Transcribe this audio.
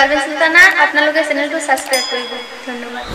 পাৰ্বেন চিন্তা নাই আপোনালোকে চেনেলটো ছাবস্ক্ৰাইব কৰিব ধন্যবাদ।